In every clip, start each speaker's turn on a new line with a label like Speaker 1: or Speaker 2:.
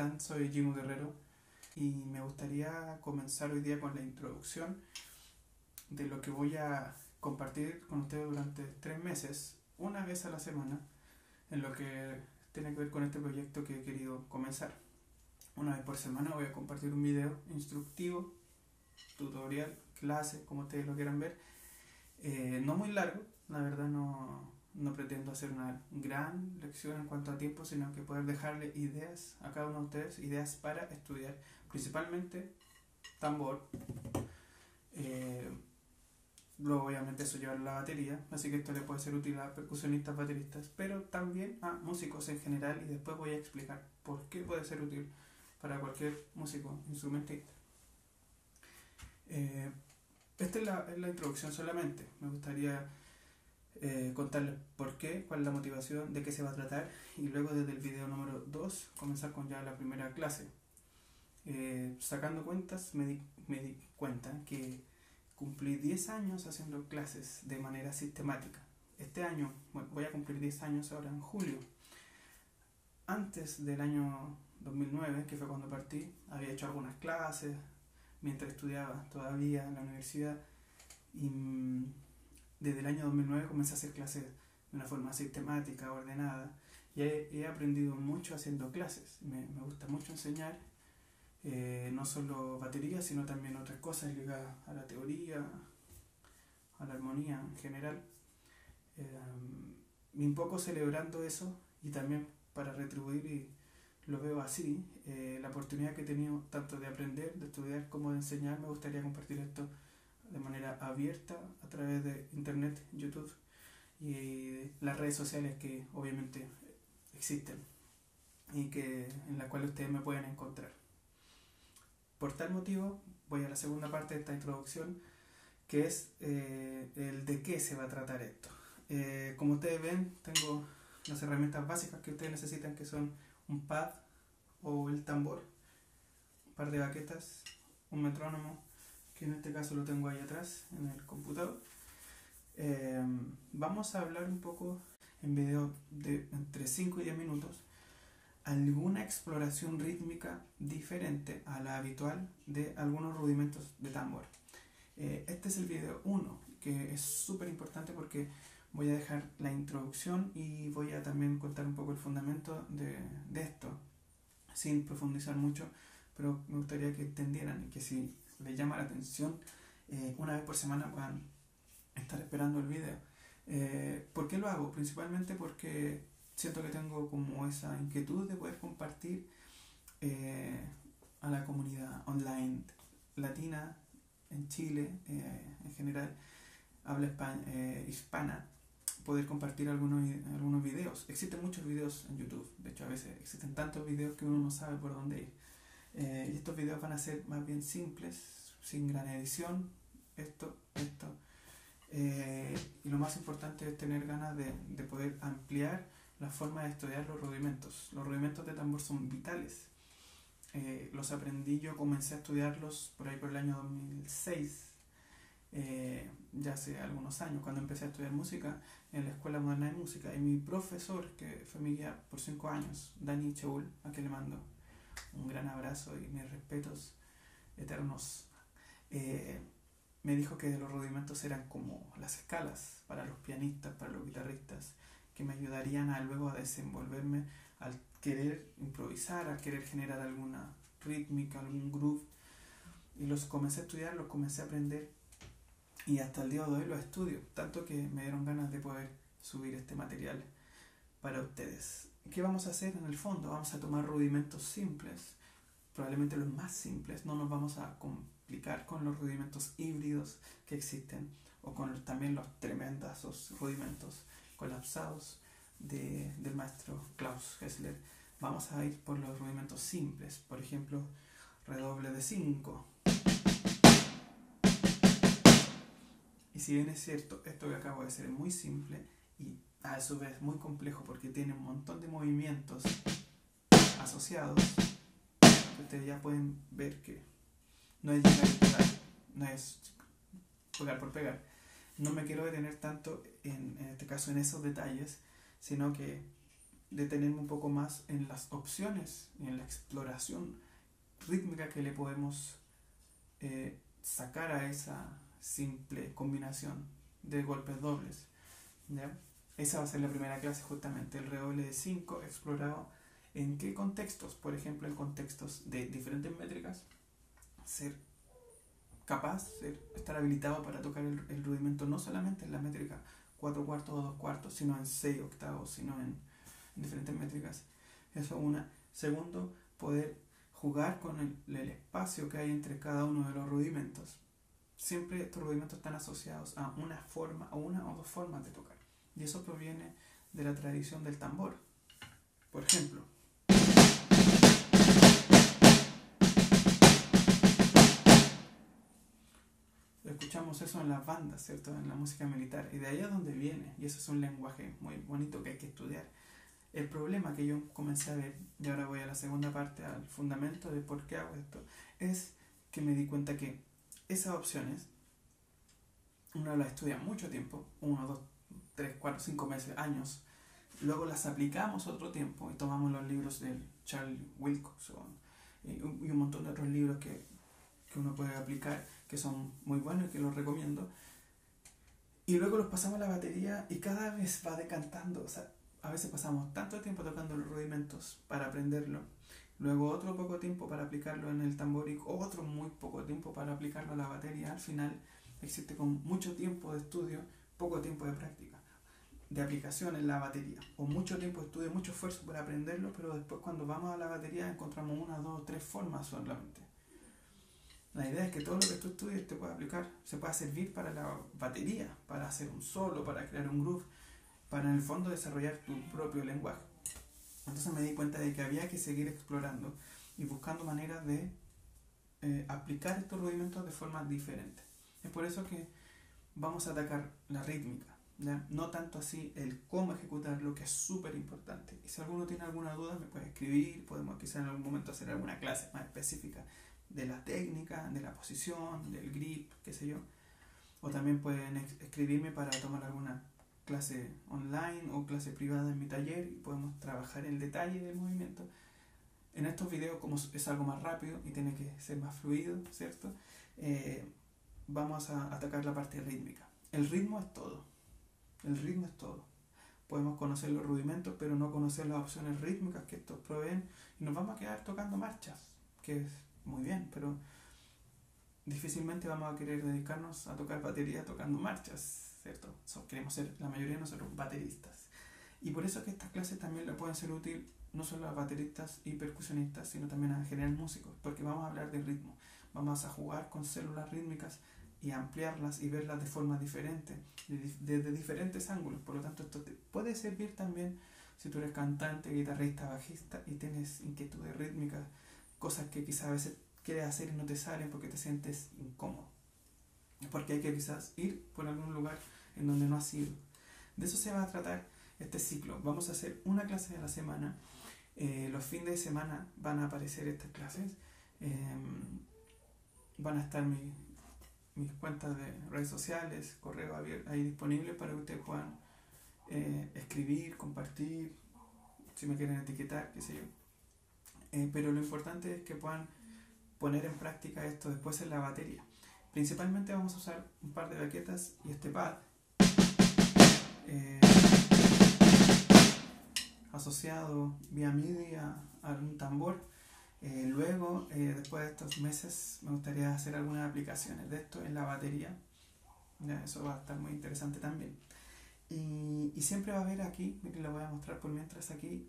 Speaker 1: Hola amigos, ¿cómo están? Soy Jimo Guerrero y me gustaría comenzar hoy día con la introducción de lo que voy a compartir con ustedes durante tres meses, una vez a la semana, en lo que tiene que ver con este proyecto que he querido comenzar. Una vez por semana voy a compartir un video instructivo, tutorial, clase, como ustedes lo quieran ver. Eh, no muy largo, la verdad no, no pretendo hacer una gran lección en cuanto a tiempo, sino que poder dejarle ideas a cada uno de ustedes, ideas para estudiar, principalmente tambor. Eh, luego obviamente eso lleva la batería, así que esto le puede ser útil a percusionistas, bateristas, pero también a músicos en general y después voy a explicar por qué puede ser útil para cualquier músico, instrumentista. Eh, esta es la, es la introducción solamente, me gustaría eh, contarles por qué, cuál es la motivación, de qué se va a tratar y luego desde el video número 2 comenzar con ya la primera clase. Eh, sacando cuentas me di, cuenta que cumplí 10 años haciendo clases de manera sistemática. Este año, voy a cumplir 10 años ahora en julio. Antes del año 2009, que fue cuando partí, había hecho algunas clases mientras estudiaba todavía en la universidad y mm, desde el año 2009 comencé a hacer clases de una forma sistemática, ordenada, y he, aprendido mucho haciendo clases. Me, gusta mucho enseñar, eh, no solo batería, sino también otras cosas ligadas a la teoría, a la armonía en general. Eh, un poco celebrando eso y también para retribuir, y lo veo así, eh, la oportunidad que he tenido tanto de aprender, de estudiar como de enseñar, me gustaría compartir esto de manera abierta a través de internet, YouTube y las redes sociales que obviamente existen y que en las cuales ustedes me pueden encontrar. Por tal motivo voy a la segunda parte de esta introducción que es eh, el de qué se va a tratar esto. Eh, como ustedes ven tengo las herramientas básicas que ustedes necesitan que son un pad o el tambor, un par de baquetas, un metrónomo, que en este caso lo tengo ahí atrás en el computador. Eh, vamos a hablar un poco en video de entre 5 y 10 minutos alguna exploración rítmica diferente a la habitual de algunos rudimentos de tambor. Eh, este es el video 1, que es súper importante porque voy a dejar la introducción y voy a también contar un poco el fundamento de, de esto, sin profundizar mucho, pero me gustaría que entendieran que si les llama la atención, eh, una vez por semana puedan estar esperando el video. Eh, ¿Por qué lo hago? Principalmente porque siento que tengo como esa inquietud de poder compartir eh, a la comunidad online latina en Chile en general, habla hispana, poder compartir algunos, algunos videos. Existen muchos videos en YouTube, de hecho a veces existen tantos videos que uno no sabe por dónde ir. Eh, y estos videos van a ser más bien simples, sin gran edición, esto, esto. Eh, y lo más importante es tener ganas de, de, poder ampliar la forma de estudiar los rudimentos. Los rudimentos de tambor son vitales. Eh, los aprendí, yo comencé a estudiarlos por ahí por el año 2006, ya hace algunos años, cuando empecé a estudiar música en la Escuela Moderna de Música. Y mi profesor, que fue mi guía por cinco años, Dani Cheul, a quien le mando un gran abrazo y mis respetos eternos. Eh, me dijo que los rudimentos eran como las escalas para los pianistas, para los guitarristas, que me ayudarían a luego a desenvolverme al querer improvisar, al querer generar alguna rítmica, algún groove. Y los comencé a estudiar, los comencé a aprender y hasta el día de hoy los estudio, tanto que me dieron ganas de poder subir este material para ustedes. ¿Qué vamos a hacer en el fondo? Vamos a tomar rudimentos simples, probablemente los más simples, no nos vamos a complicar con los rudimentos híbridos que existen o con también los tremendos rudimentos colapsados de, del maestro Klaus Hessler. Vamos a ir por los rudimentos simples, por ejemplo, redoble de 5. Y si bien es cierto, esto que acabo de hacer es muy simple y a su vez muy complejo porque tiene un montón de movimientos asociados. Ustedes ya pueden ver que no es llegar pegar, no es pegar por pegar. No me quiero detener tanto en, en este caso en esos detalles, sino que detenerme un poco más en las opciones y en la exploración rítmica que le podemos eh, sacar a esa simple combinación de golpes dobles. Esa va a ser la primera clase justamente, el redoble de 5 explorado en qué contextos, por ejemplo en contextos de diferentes métricas, ser capaz, ser, estar habilitado para tocar el, rudimento no solamente en la métrica 4 cuartos o 2 cuartos, sino en 6 octavos, sino en, en diferentes métricas. Eso una. Segundo, poder jugar con el, el, espacio que hay entre cada uno de los rudimentos. Siempre estos rudimentos están asociados a una forma, o una o dos formas de tocar. Y eso proviene de la tradición del tambor. Por ejemplo, escuchamos eso en las bandas, ¿cierto? En la música militar. Y de ahí es donde viene. Y eso es un lenguaje muy bonito que hay que estudiar. El problema que yo comencé a ver, y ahora voy a la segunda parte, al fundamento de por qué hago esto, es que me di cuenta que esas opciones, uno las estudia mucho tiempo, uno, dos, tres, cuatro, cinco meses, años, luego las aplicamos otro tiempo y tomamos los libros de Charles Wilcoxon y un montón de otros libros que, que uno puede aplicar, que son muy buenos y que los recomiendo. Y luego los pasamos a la batería y cada vez va decantando. O sea, a veces pasamos tanto tiempo tocando los rudimentos para aprenderlo, luego otro poco tiempo para aplicarlo en el tambor y otro muy poco tiempo para aplicarlo a la batería. Al final existe con mucho tiempo de estudio, poco tiempo de práctica, de aplicación en la batería, o mucho tiempo estudio, mucho esfuerzo para aprenderlo, pero después cuando vamos a la batería encontramos una, dos, tres formas solamente. La idea es que todo lo que tú estudies te pueda aplicar, se pueda servir para la batería, para hacer un solo, para crear un groove para en el fondo desarrollar tu propio lenguaje. Entonces me di cuenta de que había que seguir explorando y buscando maneras de eh, aplicar estos rudimentos de forma diferente. Es por eso que vamos a atacar la rítmica, no tanto así el cómo ejecutarlo, que es súper importante. Y si alguno tiene alguna duda, me puede escribir, podemos quizá en algún momento hacer alguna clase más específica de la técnica, de la posición, del grip, qué sé yo. O también pueden escribirme para tomar alguna clase online o clase privada en mi taller y podemos trabajar el detalle del movimiento. En estos videos, como es algo más rápido y tiene que ser más fluido, ¿cierto? Eh, vamos a atacar la parte rítmica. El ritmo es todo. El ritmo es todo. Podemos conocer los rudimentos, pero no conocer las opciones rítmicas que estos proveen y nos vamos a quedar tocando marchas, que es muy bien, pero difícilmente vamos a querer dedicarnos a tocar batería tocando marchas ¿cierto? queremos ser la mayoría de nosotros bateristas. Y por eso que estas clases también le pueden ser útil no solo a bateristas y percusionistas, sino también a general músicos, porque vamos a hablar de ritmo, vamos a jugar con células rítmicas y ampliarlas y verlas de forma diferente, desde diferentes ángulos. Por lo tanto, esto te puede servir también si tú eres cantante, guitarrista, bajista y tienes inquietudes rítmicas, cosas que quizás a veces quieres hacer y no te salen porque te sientes incómodo porque hay que quizás ir por algún lugar en donde no has ido. De eso se va a tratar este ciclo. Vamos a hacer una clase a la semana. Eh, los fines de semana van a aparecer estas clases. Em, van a estar mis cuentas de redes sociales, correo abierto, ahí disponibles para que ustedes puedan eh, escribir, compartir, si me quieren etiquetar, qué sé yo. Eh, pero lo importante es que puedan poner en práctica esto después en la batería. Principalmente vamos a usar un par de baquetas y este pad eh, asociado vía MIDI a, un tambor. Eh, luego, eh, después de estos meses, me gustaría hacer algunas aplicaciones de esto en la batería. eso va a estar muy interesante también. Y, y siempre va a haber aquí, lo voy a mostrar por mientras aquí,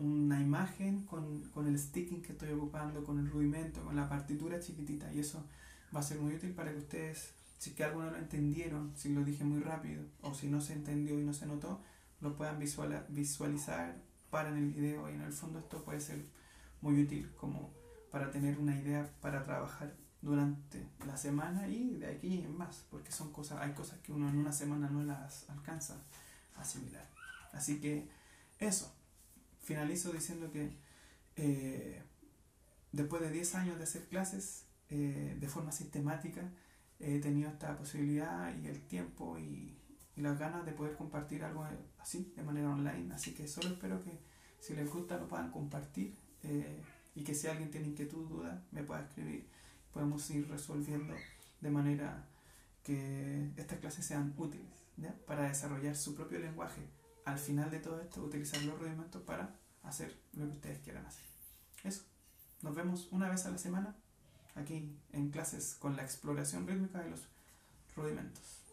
Speaker 1: una imagen con, con, el sticking que estoy ocupando, con el rudimento, con la partitura chiquitita. Y eso va a ser muy útil para que ustedes, si que algunos lo entendieron, si lo dije muy rápido o si no se entendió y no se notó, lo puedan visualizar para en el video y en el fondo esto puede ser muy útil como para tener una idea para trabajar durante la semana y de aquí en más, porque son cosas, hay cosas que uno en una semana no las alcanza a asimilar. Así que eso, finalizo diciendo que eh, después de 10 años de hacer clases, eh, de forma sistemática he tenido esta posibilidad y el tiempo y, y las ganas de poder compartir algo así, de manera online. Así que solo espero que si les gusta lo puedan compartir que si alguien tiene inquietud, duda, me pueda escribir. Podemos ir resolviendo de manera que estas clases sean útiles para desarrollar su propio lenguaje. Al final de todo esto, utilizar los rudimentos para hacer lo que ustedes quieran hacer. Eso. Nos vemos una vez a la semana aquí en clases con la exploración rítmica de los rudimentos.